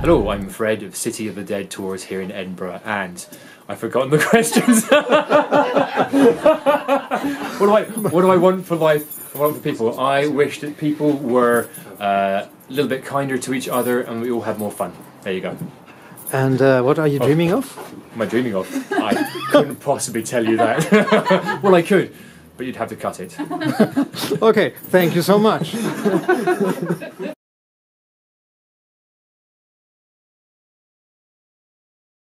Hello, I'm Fred of City of the Dead Tours here in Edinburgh, and I've forgotten the questions. what do I What do I want for life? I want for people? I wish that people were uh, a little bit kinder to each other, and we all have more fun. There you go. And uh, what are you oh. dreaming of? Am I dreaming of? I couldn't possibly tell you that. well, I could, but you'd have to cut it. Okay, thank you so much.